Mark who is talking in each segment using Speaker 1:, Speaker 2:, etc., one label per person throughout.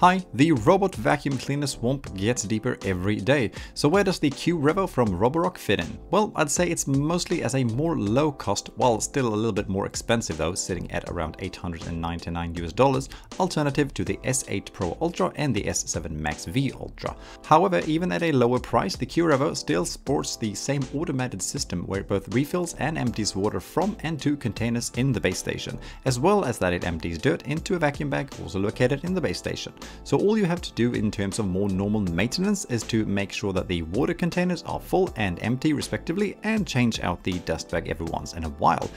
Speaker 1: Hi, the robot vacuum cleaner swamp gets deeper every day. So where does the Q-Revo from Roborock fit in? Well, I'd say it's mostly as a more low cost, while still a little bit more expensive though, sitting at around 899 US dollars, alternative to the S8 Pro Ultra and the S7 Max V Ultra. However, even at a lower price, the Q-Revo still sports the same automated system where it both refills and empties water from and to containers in the base station, as well as that it empties dirt into a vacuum bag also located in the base station. So all you have to do in terms of more normal maintenance is to make sure that the water containers are full and empty respectively and change out the dust bag every once in a while.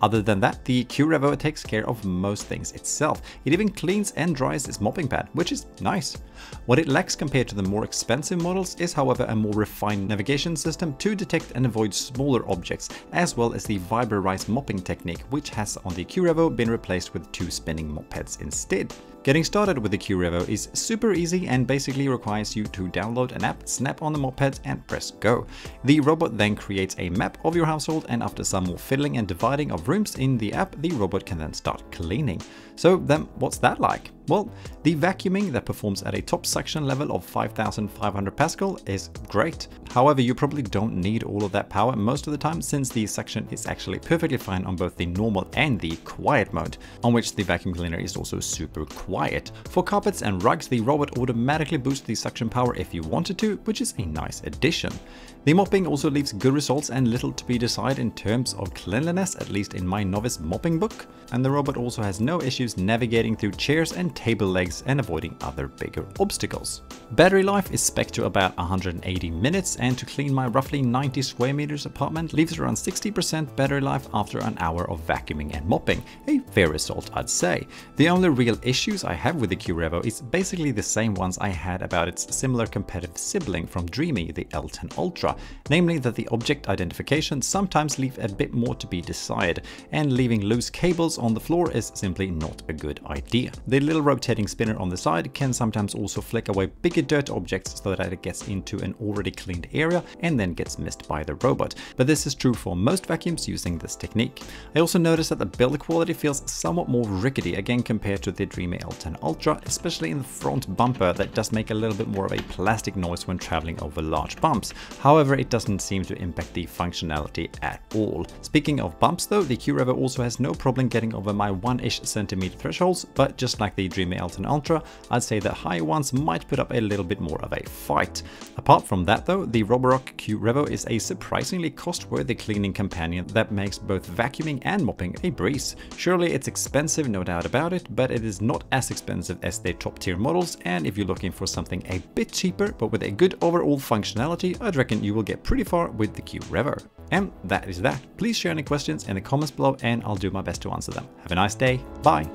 Speaker 1: Other than that, the Q-Revo takes care of most things itself. It even cleans and dries its mopping pad, which is nice. What it lacks compared to the more expensive models is however a more refined navigation system to detect and avoid smaller objects, as well as the Vibra-Rise mopping technique, which has on the Q-Revo been replaced with two spinning mop heads instead. Getting started with the Q-Revo is super easy and basically requires you to download an app, snap on the moped and press go. The robot then creates a map of your household and after some more fiddling and dividing of rooms in the app, the robot can then start cleaning. So then what's that like? Well, the vacuuming that performs at a top suction level of 5500 Pascal is great. However, you probably don't need all of that power most of the time since the suction is actually perfectly fine on both the normal and the quiet mode, on which the vacuum cleaner is also super quiet. For carpets and rugs, the robot automatically boosts the suction power if you wanted to, which is a nice addition. The mopping also leaves good results and little to be desired in terms of cleanliness, at least in my novice mopping book, and the robot also has no issues navigating through chairs and table legs and avoiding other bigger obstacles. Battery life is spec to about 180 minutes and to clean my roughly 90 square meters apartment leaves around 60% battery life after an hour of vacuuming and mopping. A fair result I'd say. The only real issues I have with the Q-Revo is basically the same ones I had about its similar competitive sibling from Dreame, the L10 Ultra, namely that the object identification sometimes leave a bit more to be desired, and leaving loose cables on the floor is simply not a good idea. The little rotating spinner on the side can sometimes also flick away bigger dirt objects so that it gets into an already cleaned area and then gets missed by the robot. But this is true for most vacuums using this technique. I also noticed that the build quality feels somewhat more rickety again compared to the Dreame L10 Ultra, especially in the front bumper that does make a little bit more of a plastic noise when traveling over large bumps. However, it doesn't seem to impact the functionality at all. Speaking of bumps though, the Q-Revo also has no problem getting over my 1-ish centimeter thresholds, but just like the Dreame L10 Ultra, I'd say that higher ones might put up a little bit more of a fight. Apart from that though, the Roborock Q-Revo is a surprisingly cost-worthy cleaning companion that makes both vacuuming and mopping a breeze. Surely it's expensive, no doubt about it, but it is not as expensive as their top tier models, and if you're looking for something a bit cheaper but with a good overall functionality, I'd reckon you will get pretty far with the Q-Revo. And that is that. Please share any questions in the comments below and I'll do my best to answer them. Have a nice day. Bye.